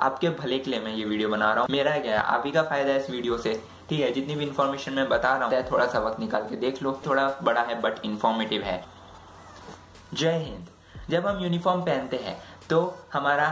आपके भले के लिए मैं ये वीडियो बना रहा हूँ। मेरा क्या है, आप ही का फ़ायदा है इस वीडियो से। ठीक है, जितनी भी इन्फॉर्मेशन मैं बता रहा हूँ थोड़ा सा वक्त निकाल के देख लो। थोड़ा बड़ा है बट इन्फॉर्मेटिव है। जय हिंद। जब हम यूनिफॉर्म पहनते हैं तो हमारा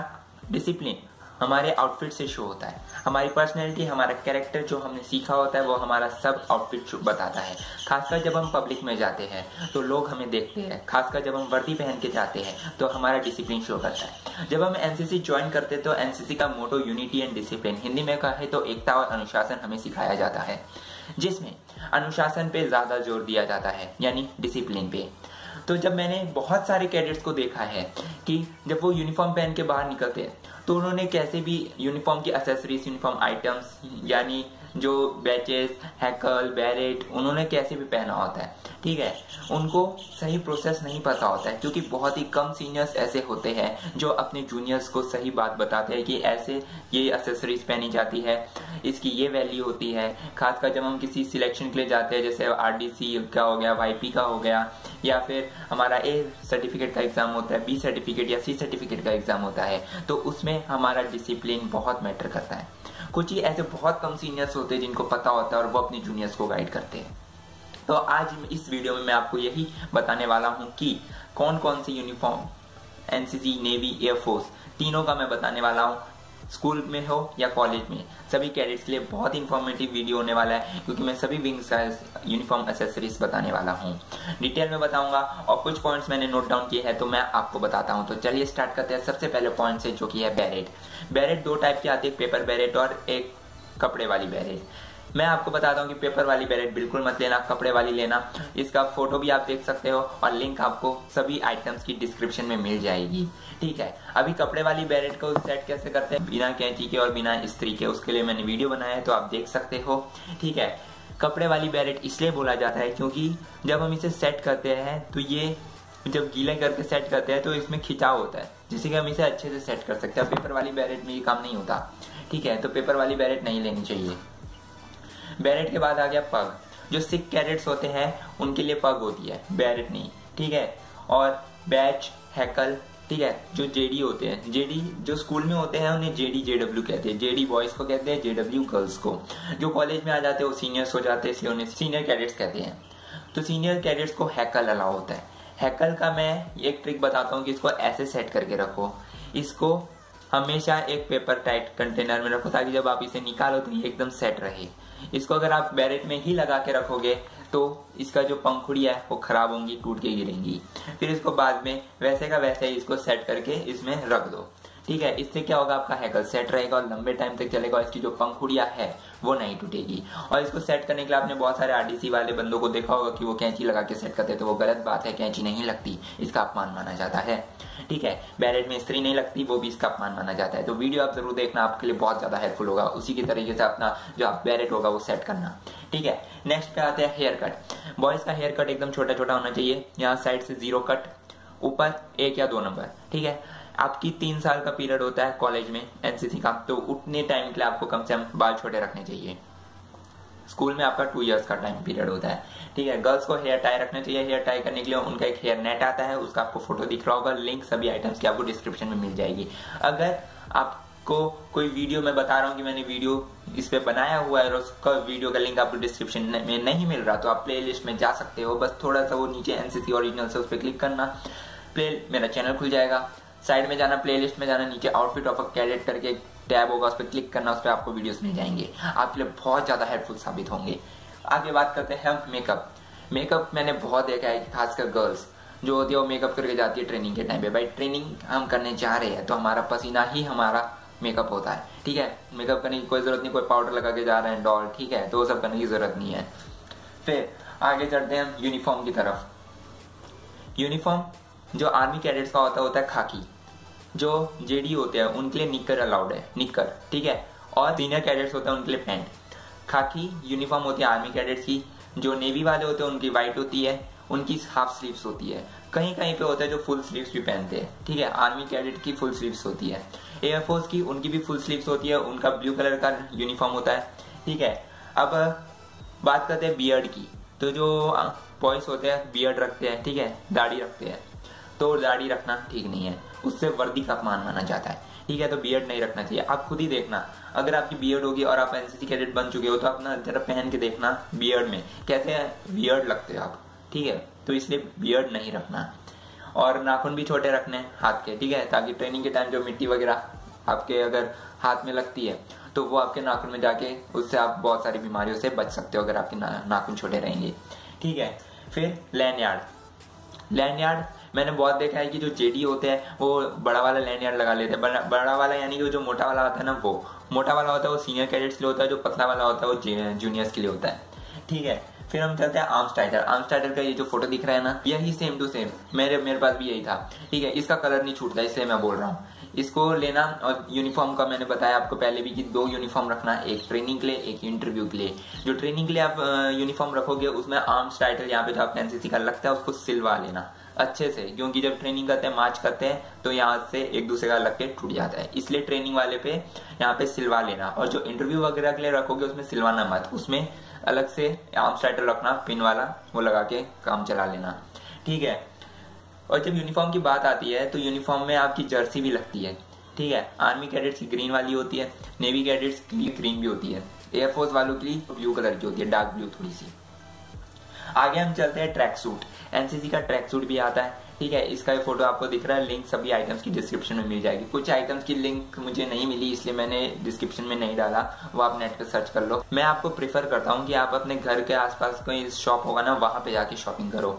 डिसिप्लिन हमारे आउटफिट से शो होता है। हमारी पर्सनैलिटी हमारा कैरेक्टर जो हमने सीखा होता है, वो हमारा सब आउटफिट बताता है। खासकर जब हम पब्लिक में जाते हैं तो लोग हमें देखते हैं। खासकर जब हम वर्दी पहन के जाते हैं तो हमारा डिसिप्लिन शो करता है। जब हम एनसीसी ज्वाइन करते तो एनसीसी का motto unity and discipline Hindi में कहे तो एकता और अनुशासन हमें सिखाया जाता है, जिसमें अनुशासन पे ज़्यादा ज़ोर दिया जाता है, यानी डिसिप्लिन पे। तो जब मैंने बहुत सारे कैडेट्स को देखा है, कि जब वो यूनिफॉर्म पहन के बाहर निकलते हैं तो उन्होंने कैसे भी यूनिफॉर्म की एसेसरीज यूनिफॉर्म आइटम्स यानी जो बैचेस, हैकल, बैरेट, उन्होंने कैसे भी पहना होता है, ठीक है? उनको सही प्रोसेस नहीं पता होता है, क्योंकि बहुत ही कम सीनियर्स ऐसे होते हैं जो अपने जूनियर्स को सही बात बताते हैं कि ऐसे ये एसेसरीज पहनी जाती है, इसकी ये वैल्यू होती है। खासकर जब हम किसी सिलेक्शन के लिए जाते हैं, जैसे आर का हो गया वाईपी का हो गया, या फिर हमारा ए सर्टिफिकेट का एग्ज़ाम होता है बी सर्टिफिकेट या सी सर्टिफिकेट का एग्ज़ाम होता है तो उसमें हमारा डिसिप्लिन बहुत मैटर करता है। कुछ ही ऐसे बहुत कम सीनियर्स होते हैं जिनको पता होता है और वो अपने जूनियर्स को गाइड करते हैं। तो आज इस वीडियो में मैं आपको यही बताने वाला हूँ कि कौन कौन से यूनिफॉर्म एनसीसी नेवी एयरफोर्स तीनों का मैं बताने वाला हूँ। स्कूल में हो या कॉलेज में, सभी कैडेट्स के लिए बहुत इंफॉर्मेटिव वीडियो होने वाला है, क्योंकि मैं सभी विंग साइज़ यूनिफॉर्म एसेसरीज बताने वाला हूँ। डिटेल में बताऊँगा और कुछ पॉइंट्स मैंने नोट डाउन किए हैं तो मैं आपको बताता हूँ। तो चलिए स्टार्ट करते हैं सबसे पहले पॉइंट से, जो कि है बैरेट बैरेट दो टाइप के आते हैं पेपर बैरेट और एक कपड़े वाली बैरेट मैं आपको बताता हूँ कि पेपर वाली बैलेट बिल्कुल मत लेना, कपड़े वाली लेना। इसका फ़ोटो भी आप देख सकते हो और लिंक आपको सभी आइटम्स की डिस्क्रिप्शन में मिल जाएगी। ठीक है, अभी कपड़े वाली बैलेट को सेट कैसे करते हैं? बिना कैंची के और बिना स्त्री के, उसके लिए मैंने वीडियो बनाया है तो आप देख सकते हो। ठीक है, कपड़े वाली बैलेट इसलिए बोला जाता है क्योंकि जब हम इसे सेट करते हैं तो ये जब गीले करके सेट करते हैं तो इसमें खिंचाव होता है। जिससे कि हम इसे अच्छे से सेट कर सकते हैं। पेपर वाली बैरेट में ये काम नहीं होता। ठीक है तो पेपर वाली बैरेट नहीं लेनी चाहिए। बैरेट के बाद आ गया पग जो सिक कैरेट्स होते हैं, उनके लिए पग होती है। बैरेट नहीं, ठीक है? और बैच हैकल ठीक है? जो जेडी होते हैं। जेडी जो स्कूल में होते हैं, उन्हें जेडी जेडब्ल्यू कहते हैं। जेडी बॉयज़ को कहते हैं जेडब्ल्यू गर्ल्स को। जो कॉलेज में आ जाते हैं, वो सीनियर्स हो जाते हैं, इसलिए उन्हें सीनियर कैडेट्स कहते हैं। तो सीनियर कैडेट्स को हैकल अलाउ होता है। हैकल का मैं एक ट्रिक बताता हूँ कि इसको ऐसे सेट करके रखो। इसको हमेशा एक पेपर टाइट कंटेनर में रखो, ताकि जब आप इसे निकालो तो ये एकदम सेट रहे। इसको अगर आप बैरेट में ही लगा के रखोगे तो इसका जो पंखुड़िया है, वो खराब होंगी, टूट के गिरेंगी। फिर इसको बाद में, वैसे का वैसे ही इसको सेट करके इसमें रख दो। ठीक है, इससे क्या होगा आपका हैकल सेट रहेगा और लंबे टाइम तक चलेगा इसकी जो पंखुड़िया है, वो नहीं टूटेगी। और इसको सेट करने के लिए आपने बहुत सारे आरडीसी वाले बंदों को देखा होगा कि वो कैंची लगा के सेट करते तो वो गलत बात है, कैंची नहीं लगती, इसका अपमान माना जाता है। ठीक है बैरेट में स्त्री नहीं लगती, वो भी इसका अपमान माना जाता है। तो वीडियो आप ज़रूर देखना, आपके लिए बहुत ज़्यादा हेल्पफुल होगा। उसी की तरीके से अपना जो आप बैरेट होगा, वो सेट करना। ठीक है नेक्स्ट पे आते हैं हेयर कट बॉयज़ का हेयर कट एकदम छोटा छोटा होना चाहिए। यहाँ साइड से ज़ीरो कट ऊपर एक या दो नंबर ठीक है आपकी तीन साल का पीरियड होता है कॉलेज में, एनसीसी का तो उतने टाइम के लिए आपको कम से कम बाल छोटे रखने चाहिए। स्कूल में आपका टू इयर्स का टाइम पीरियड होता है। ठीक है गर्ल्स को हेयर टाई रखना चाहिए। हेयर टाई करने के लिए उनका एक हेयर नेट आता है, उसका आपको फ़ोटो दिख रहा होगा लिंक सभी आइटम्स की आपको डिस्क्रिप्शन में मिल जाएगी। अगर आपको कोई वीडियो मैं बता रहा हूँ कि मैंने वीडियो इस पे बनाया हुआ है और उसका वीडियो का लिंक आपको डिस्क्रिप्शन में नहीं मिल रहा तो आप प्ले में जा सकते हो। बस थोड़ा सा वो नीचे एनसीसी ओरिजिनल से उस पर क्लिक करना प्ले मेरा चैनल खुल जाएगा। साइड में जाना प्लेलिस्ट में जाना, नीचे आउटफिट ऑफ़ अ कैडेट करके टैब होगा, उस पर क्लिक करना, उस पर आपको वीडियोस मिल जाएँगे। आपके लिए बहुत ज़्यादा हेल्पफुल साबित होंगे। आगे बात करते हैं मेकअप मेकअप मैंने बहुत देखा है, खासकर गर्ल्स जो होती है वो मेकअप करके जाती है ट्रेनिंग के टाइम पे। भाई ट्रेनिंग हम करने जा रहे हैं तो हमारा पसीना ही हमारा मेकअप होता है, ठीक है? मेकअप करने की कोई ज़रूरत नहीं, कोई पाउडर लगा के जा रहे हैं डॉल ठीक है? तो वो सब करने की ज़रूरत नहीं है। फिर, आगे चढ़ते हैं यूनिफॉर्म की तरफ़। यूनिफॉर्म जो आर्मी कैडेट्स का होता होता है खाकी जो जेडी होते हैं, उनके लिए निकर अलाउड है, निकर, ठीक है? और सीनियर कैडेट्स होते हैं, उनके लिए पैंट खाकी यूनिफॉर्म होती है आर्मी कैडेट्स की, जो नेवी वाले होते हैं, उनकी वाइट होती है, उनकी हाफ़ स्लीव्स होती है। कहीं कहीं पे होता है जो फुल स्लीव्स भी पहनते हैं, ठीक है? आर्मी कैडेट की फुल स्लीव्स होती है। एयरफोर्स की उनकी भी फुल स्लीव्स होती है, उनका ब्लू कलर का यूनिफॉर्म होता है, ठीक है? अब, बात करते हैं बियर्ड की। तो जो बॉयज़ होते हैं बियर्ड रखते हैं, ठीक है? दाढ़ी रखते हैं। तो दाढ़ी रखना ठीक नहीं है। उससे वर्दी का अपमान माना जाता है। ठीक है तो बियर्ड नहीं रखना चाहिए। आप खुद ही देखना। अगर आपकी बियर्ड होगी और आप एनसीसी कैडेट बन चुके हो तो अपना जरा पहन के देखना बियर्ड में। हैं बियर्ड लगते हो आप? ठीक है तो इसलिए बियर्ड नहीं रखना। और नाखून भी छोटे रखने हाथ के ठीक है ताकि ट्रेनिंग के टाइम जो मिट्टी वगैरह आपके अगर हाथ में लगती है तो वो आपके नाखून में जाके उससे आप बहुत सारी बीमारियों से बच सकते हो अगर आपके ना, नाखून छोटे रहेंगे। ठीक है फिर लैंड यार्ड लैंड यार्ड मैंने बहुत देखा है कि जो जेडी होते हैं वो बड़ा वाला लैंड यार्ड लगा लेते हैं। बड़ा, वाला यानी कि जो मोटा वाला होता है ना वो। मोटा वाला होता है वो सीनियर कैडेट्स के लिए होता है जो पतला वाला होता है वो जूनियर्स के लिए होता है। ठीक है फिर हम चलते हैं आर्म स्टाइटर आर्म स्टाइटर का ये जो फ़ोटो दिख रहा है ना यही सेम टू सेम मेरे मेरे पास भी यही था। ठीक है इसका कलर नहीं छूटता इसलिए मैं बोल रहा हूँ। इसको लेना और यूनिफॉर्म का मैंने बताया आपको पहले भी कि दो यूनिफॉर्म रखना एक ट्रेनिंग के लिए एक इंटरव्यू के लिए। जो ट्रेनिंग के लिए आप यूनिफॉर्म रखोगे उसमें आर्म टाइटल यहाँ पे जो आप एनसीसी का लगता है उसको सिलवा लेना। अच्छे से क्योंकि जब ट्रेनिंग करते हैं मार्च करते हैं तो यहाँ से एक दूसरे का लग के टूट जाता है। इसलिए ट्रेनिंग वाले पे यहाँ पे सिलवा लेना। और जो इंटरव्यू वगैरह के लिए रखोगे, उसमें सिलवाना मत। उसमें अलग से आर्म टाइटल रखना पिन वाला, वो लगा के काम चला लेना। ठीक है? और जब यूनिफॉर्म की बात आती है तो यूनिफॉर्म में आपकी जर्सी भी लगती है। ठीक है? आर्मी कैडेट्स की ग्रीन वाली होती है नेवी कैडेट्स की लिए ग्रीन भी होती है। एयरफोर्स वालों के लिए ब्लू कलर की होती है डार्क ब्लू थोड़ी सी। आगे हम चलते हैं ट्रैक सूट एनसीसी का ट्रैक सूट भी आता है, ठीक है? इसका फ़ोटो आपको दिख रहा है लिंक सभी आइटम्स की डिस्क्रिप्शन में मिल जाएगी। कुछ आइटम्स की लिंक मुझे नहीं मिली, इसलिए मैंने डिस्क्रिप्शन में नहीं डाला। वो आप नेट पे सर्च कर लो। मैं आपको प्रेफर करता हूँ कि आप अपने घर के आसपास कोई शॉप होगा ना, वहाँ पे जाके शॉपिंग करो।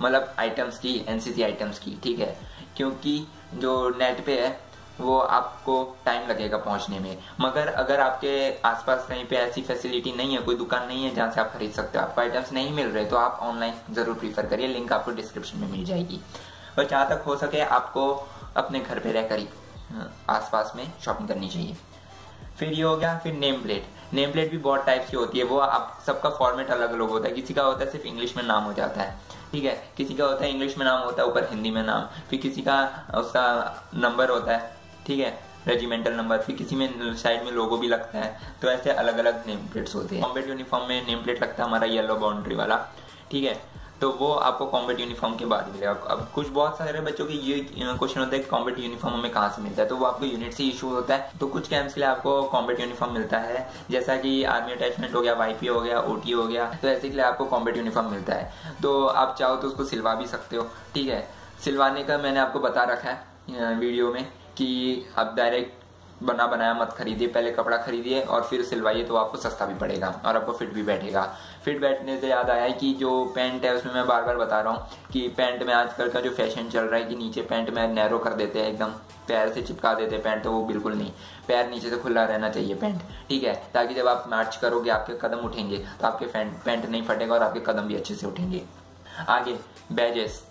मतलब आइटम्स की एनसीसी आइटम्स की, ठीक है? क्योंकि जो नेट पे है वो आपको टाइम लगेगा पहुँचने में। मगर अगर आपके आसपास कहीं पे ऐसी फैसिलिटी नहीं है, कोई दुकान नहीं है जहाँ से आप खरीद सकते हो, आपको आइटम्स नहीं मिल रहे तो आप ऑनलाइन ज़रूर प्रीफर करिए। लिंक आपको डिस्क्रिप्शन में मिल जाएगी। और जहाँ तक हो सके आपको अपने घर पे रहकर ही आसपास में शॉपिंग करनी चाहिए। फिर ये हो गया, फिर नेम प्लेट नेम प्लेट भी बहुत टाइप्स की होती है। वो आप, सबका फॉर्मेट अलग अलग होता है। किसी का होता है सिर्फ़ इंग्लिश में नाम हो जाता है। ठीक है? किसी का होता है इंग्लिश में नाम, होता है ऊपर हिंदी में नाम। फिर किसी का उसका नंबर होता है ठीक है? रेजिमेंटल नंबर फिर किसी में साइड में लोगो भी लगता है तो ऐसे अलग अलग नेम प्लेट्स होते हैं। कॉम्बेट यूनिफॉर्म में नेम प्लेट लगता है हमारा येलो बाउंड्री वाला, ठीक है? तो वो आपको कॉम्बेट यूनिफॉर्म के बाद मिलेगा। अब कुछ बहुत सारे बच्चों के ये क्वेश्चन होता है कॉम्बेट यूनिफॉर्म हमें कहाँ से मिलता है? तो वो आपको यूनिट से इशू होता है। तो कुछ कैंप्स के लिए आपको कॉम्बेट यूनिफॉर्म मिलता है। जैसा कि आर्मी अटैचमेंट हो गया वाईपी हो गया ओटी हो गया तो ऐसे के लिए आपको कॉम्बेट यूनिफॉर्म मिलता है। तो आप चाहो तो उसको सिलवा भी सकते हो, ठीक है? सिलवाने का मैंने आपको बता रखा है वीडियो में। कि आप डायरेक्ट बना बनाया मत खरीदिए, पहले कपड़ा खरीदिए और फिर सिलवाइए तो आपको सस्ता भी पड़ेगा और आपको फिट भी बैठेगा। फिट बैठने से याद आया है कि जो पैंट है उसमें मैं बार बार बता रहा हूँ कि पैंट में आजकल का जो फ़ैशन चल रहा है कि नीचे पैंट में नैरो कर देते हैं, एकदम पैर से चिपका देते हैं पैंट तो वो बिल्कुल नहीं। पैर नीचे से खुला रहना चाहिए पैंट ठीक है? ताकि जब आप मार्च करोगे, आपके कदम उठेंगे तो आपके पैंट नहीं फटेगा और आपके कदम भी अच्छे से उठेंगे। आगे बैजेस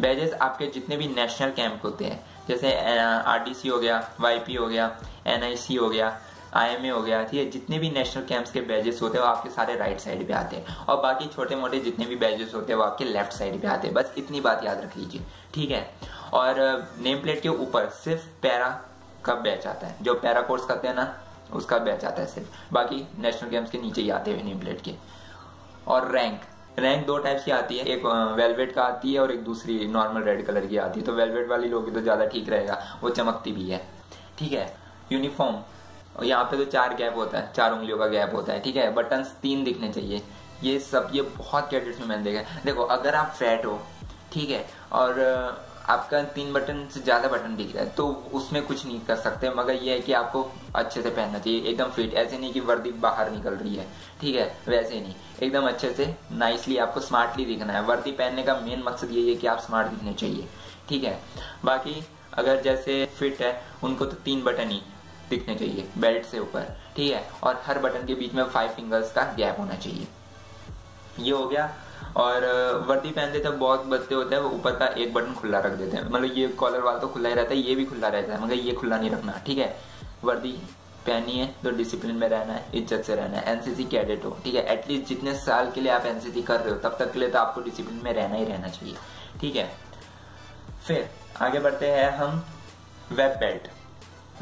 बैजेस आपके जितने भी नेशनल कैंप होते हैं जैसे आरडीसी हो गया वाईपी हो गया एनआईसी हो गया आईएमए हो गया, ठीक है? जितने भी नेशनल कैंप्स के बैजेस होते हैं, वो आपके सारे राइट साइड पे आते हैं। और बाकी छोटे मोटे जितने भी बैजेस होते हैं, वो आपके लेफ़्ट साइड पे आते हैं। बस इतनी बात याद रख लीजिए ठीक है? और नेम प्लेट के ऊपर सिर्फ़ पैरा का बैच आता है। जो पैरा कोर्स करते हैं ना, उसका बैच आता है सिर्फ़। बाकी नेशनल गेम्स के नीचे ही आते हैं नेम प्लेट के। और रैंक रैंक दो टाइप की आती है। एक वेलवेट का आती है और एक दूसरी नॉर्मल रेड कलर की आती है। तो वेलवेट वाली लोग तो ज़्यादा ठीक रहेगा। वो चमकती भी है। ठीक है? यूनिफॉर्म यहाँ पे तो चार गैप होता है। चार उंगलियों का गैप होता है। ठीक है? बटन तीन दिखने चाहिए। ये सब, ये बहुत कैडेट्स में मैंने देखा देखो, अगर आप फैट हो, ठीक है? और आपका तीन बटन से ज़्यादा बटन दिख रहा है तो उसमें कुछ नहीं कर सकते, मगर यह है कि आपको अच्छे से पहनना चाहिए। एकदम फिट ऐसे नहीं कि वर्दी बाहर निकल रही है। ठीक है? वैसे नहीं। एकदम अच्छे से नाइसली आपको स्मार्टली दिखना है। वर्दी पहनने का मेन मकसद ये है कि आप स्मार्ट दिखने चाहिए। ठीक है? बाकी अगर जैसे फिट है, उनको तो तीन बटन ही दिखने चाहिए बेल्ट से ऊपर। ठीक है? और हर बटन के बीच में फाइव फिंगर्स का गैप होना चाहिए। ये हो गया और वर्दी पहनते तब बहुत बच्चे होते हैं, वो ऊपर का एक बटन खुला रख देते हैं। मतलब ये कॉलर वाला तो खुला ही रहता है, ये भी खुला रहता है, मगर ये खुला नहीं रखना, ठीक है? वर्दी पहनी है तो डिसिप्लिन में रहना है, इज़्ज़त से रहना है एनसीसी कैडेट हो, ठीक है? एटलीस्ट जितने साल के लिए आप एनसीसी कर रहे हो, तब तक के लिए तो आपको डिसिप्लिन में रहना ही रहना चाहिए, ठीक है? फिर आगे बढ़ते हैं हम वेब बेल्ट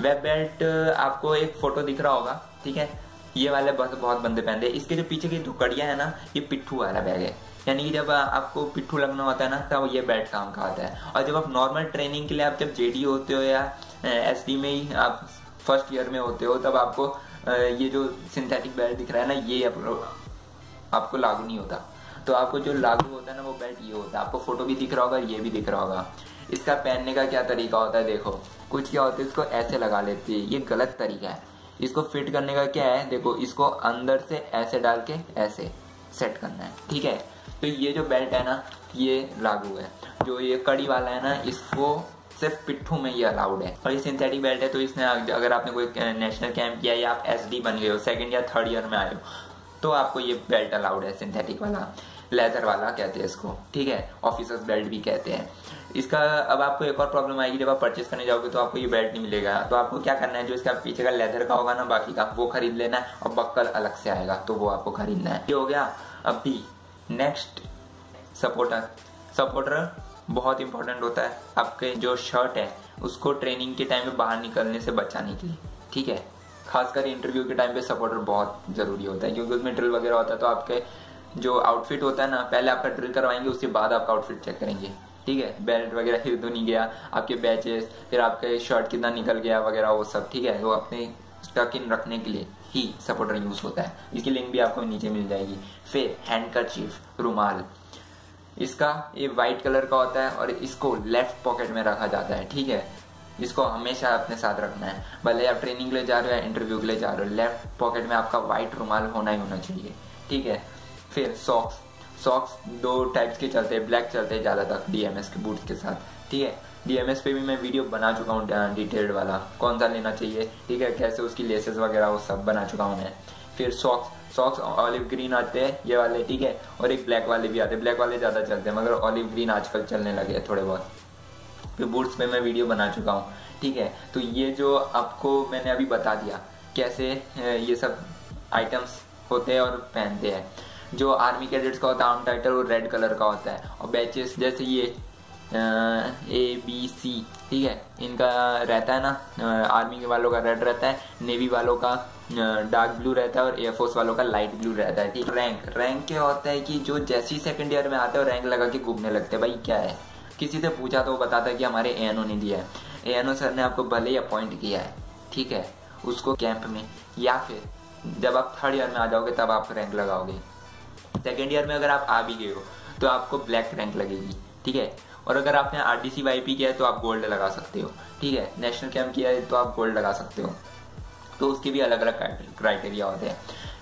वेब बेल्ट आपको एक फ़ोटो दिख रहा होगा, ठीक है? ये वाले बहुत बहुत बंदे पहनते हैं। इसके जो पीछे की धुकड़िया है ना, ये पिट्ठू वाला बैग है। यानी कि जब आपको पिट्ठू लगना होता है ना, तब ये बेल्ट काम का आता है। और जब आप नॉर्मल ट्रेनिंग के लिए आप जब जेडी होते हो या एसडी में ही आप फ़र्स्ट ईयर में होते हो, तब आपको ये जो सिंथेटिक बेल्ट दिख रहा है ना, ये आपको लागू नहीं होता। तो आपको जो लागू होता है ना, वो बेल्ट ये होता है। आपको फ़ोटो भी दिख रहा होगा, ये भी दिख रहा होगा। इसका पहनने का क्या तरीका होता है, देखो। कुछ क्या होता है, इसको ऐसे लगा लेते हैं। ये गलत तरीका है। इसको फिट करने का क्या है, देखो, इसको अंदर से ऐसे डाल के, ऐसे सेट करना है। ठीक है? तो ये जो बेल्ट है ना, ये लागू है। जो ये कड़ी वाला है ना, इसको सिर्फ़ पिट्ठू में ये अलाउड है। और ये सिंथेटिक बेल्ट है तो इसने अगर आपने कोई नेशनल कैंप किया या आप एसडी बन गए हो सेकेंड या थर्ड ईयर में आए हो तो आपको ये बेल्ट अलाउड है सिंथेटिक वाला। लेदर वाला कहते हैं इसको, ठीक है? ऑफिसर्स बेल्ट भी कहते हैं। इसका, अब आपको एक और प्रॉब्लम आएगी, जब आप परचेस करने जाओगे तो आपको ये बेल्ट नहीं मिलेगा। तो आपको क्या करना है, जो इसका पीछे का लेदर का होगा ना, बाकी का, वो खरीद लेना है और बक्कल अलग से आएगा तो वो आपको खरीदना है। ये हो गया अभी नेक्स्ट सपोर्टर सपोर्टर बहुत इंपॉर्टेंट होता है आपके जो शर्ट है, उसको ट्रेनिंग के टाइम पे बाहर निकलने से बचाने के लिए, ठीक है? खासकर इंटरव्यू के टाइम पे सपोर्टर बहुत ज़रूरी होता है, क्योंकि उसमें ड्रिल वगैरह होता है तो आपके जो आउटफिट होता है ना, पहले आपका ड्रिल करवाएँगे, उसके बाद आपका आउटफिट चेक करेंगे, ठीक है? बेल्ट वगैरह हिल तो नहीं गया, आपके बैचेस फिर आपके शर्ट कितना निकल गया वगैरह, वो सब, ठीक है? वो अपने स्टक इन रखने के लिए। ही सपोर्टर यूज़ होता है। इसकी लिंक भी आपको नीचे मिल जाएगी। फिर हैंड चीफ रुमाल। इसका ये व्हाइट कलर का होता है और इसको लेफ़्ट पॉकेट में रखा जाता है, ठीक है? इसको हमेशा अपने साथ रखना है। भले आप ट्रेनिंग के लिए जा रहे हो या इंटरव्यू के लिए जा रहे हो लेफ़्ट पॉकेट में आपका व्हाइट रुमाल होना ही होना चाहिए, ठीक है? फिर सॉक्स सॉक्स दो टाइप्स के चलते हैं ब्लैक चलते हैं, ज़्यादातर डीएमएस के बूट्स के साथ, ठीक है? डीएमएस पे भी मैं वीडियो बना चुका हूँ डिटेल्ड वाला। कौन सा लेना चाहिए, ठीक है? कैसे उसकी लेसेस वगैरह, वो सब बना चुका हूँ मैं। फिर सॉक्स सॉक्स ऑलिव ग्रीन आते हैं, ये वाले, ठीक है? और एक ब्लैक वाले भी आते हैं। ब्लैक वाले ज़्यादा चलते हैं, मगर ऑलिव ग्रीन आजकल चलने लगे हैं थोड़े बहुत। फिर बूट्स पे मैं वीडियो बना चुका हूँ, ठीक है? तो ये जो आपको मैंने अभी बता दिया, कैसे ये सब आइटम्स होते हैं और पहनते हैं। जो आर्मी कैडेट्स का होता है आर्म टाइटल वो रेड कलर का होता है। और बैचेस जैसे ये ए बी सी ठीक है? इनका रहता है ना आर्मी वालों का रेड रहता है, नेवी वालों का डार्क ब्लू रहता है और एयरफोर्स वालों का लाइट ब्लू रहता है, ठीक रैंक रैंक क्या होता है कि जो जैसी सेकंड ईयर में आते हैं रैंक लगा के घूमने लगते हैं, भाई क्या है? किसी से पूछा तो वो बताता है कि हमारे ए ने दिया है। ए सर ने आपको भले ही अपॉइंट किया है, ठीक है? उसको कैंप में, या फिर जब आप थर्ड ईयर में आ जाओगे, तब आप रैंक लगाओगे। सेकेंड ईयर में अगर आप आ भी गए हो तो आपको ब्लैक रैंक लगेगी, ठीक है? और अगर आपने R D C Y P किया है तो आप गोल्ड लगा सकते हो। ठीक है? नेशनल कैंप किया है तो आप गोल्ड लगा सकते हो। तो उसके भी अलग अलग क्राइटेरिया होते हैं।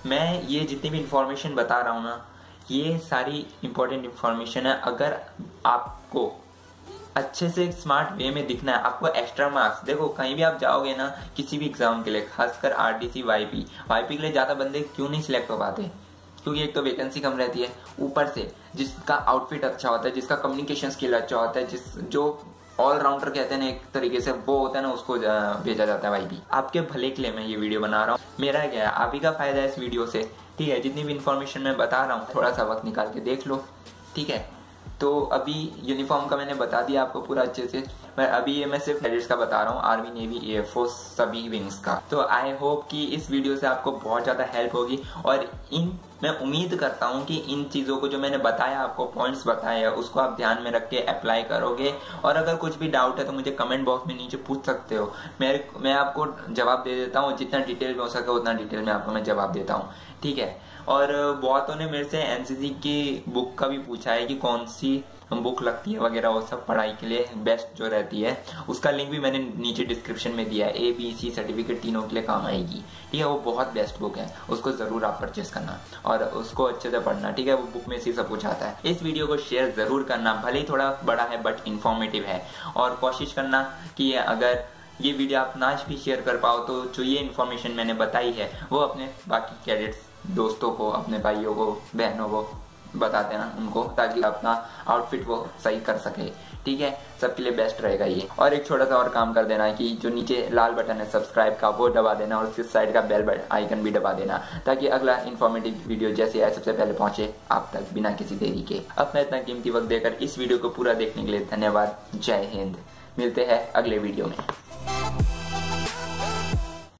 मैं ये जितनी भी इंफॉर्मेशन बता रहा हूँ ना, ये सारी इंपॉर्टेंट इंफॉर्मेशन है। अगर आपको अच्छे से स्मार्ट वे में दिखना है, आपको एक्स्ट्रा मार्क्स देखो, कहीं भी आप जाओगे ना, किसी भी एग्ज़ाम के लिए, खासकर R D C Y P Y P के लिए ज़्यादा बंदे क्यों नहीं सिलेक्ट हो पाते? क्योंकि एक तो वैकेंसी कम रहती है, ऊपर से, जिसका आउटफिट अच्छा होता है, जिसका कम्युनिकेशन स्किल अच्छा होता है, जिस, जो ऑलराउंडर कहते हैं एक तरीके से, वो होता है ना, उसको भेजा जाता है भाई भी आपके भले के लिए मैं ये वीडियो बना रहा हूँ। मेरा क्या है आप ही का फ़ायदा है इस वीडियो से। ठीक है, जितनी भी इन्फॉर्मेशन मैं बता रहा हूँ थोड़ा सा वक्त निकाल के देख लो। ठीक है तो अभी यूनिफॉर्म का मैंने बता दिया आपको पूरा अच्छे से। मैं, अभी ये मैं सिर्फ़ कैडेट्स का बता रहा हूँ आर्मी नेवी एयरफोर्स सभी विंग्स का। तो आई होप कि इस वीडियो से आपको बहुत ज़्यादा हेल्प होगी और इन मैं उम्मीद करता हूँ कि इन चीज़ों को जो मैंने बताया, आपको पॉइंट्स बताए, उसको आप ध्यान में रख के अप्लाई करोगे। और अगर कुछ भी डाउट है तो मुझे कमेंट बॉक्स में नीचे पूछ सकते हो। मेरे मैं आपको जवाब दे देता हूँ, जितना डिटेल में हो सके उतना डिटेल में आपको मैं जवाब देता हूँ। ठीक है? और बहुतों ने मेरे से एनसीसी की बुक का भी पूछा है कि कौन सी बुक लगती है वगैरह, वो सब पढ़ाई के लिए बेस्ट जो रहती है। उसका लिंक भी मैंने नीचे डिस्क्रिप्शन में दिया है। ए बी सी सर्टिफिकेट तीनों के लिए काम आएगी। ठीक है, वो बहुत बेस्ट बुक है। उसको ज़रूर आप परचेस करना और उसको अच्छे से पढ़ना। ठीक है, वो बुक में से सब कुछ आता है। इस वीडियो को शेयर ज़रूर करना। भले ही थोड़ा बड़ा है बट इन्फॉर्मेटिव है। और कोशिश करना कि अगर ये वीडियो आप ना भी शेयर कर पाओ तो जो ये इन्फॉर्मेशन मैंने बताई है, वो अपने बाकी कैडेट्स दोस्तों को, अपने भाइयों को, बहनों को बता देना, उनको, ताकि अपना आउटफिट वो सही कर सके। ठीक है? सबके लिए बेस्ट रहेगा ये। और एक छोटा सा और काम कर देना कि जो नीचे लाल बटन है सब्सक्राइब का, वो दबा देना, और उसके साइड का बेल बटन आइकन भी दबा देना, ताकि अगला इन्फॉर्मेटिव वीडियो जैसे आए सबसे पहले पहुँचे आप तक, बिना किसी देरी के। अपना इतना कीमती वक्त देकर इस वीडियो को पूरा देखने के लिए धन्यवाद। जय हिंद। मिलते हैं अगले वीडियो में।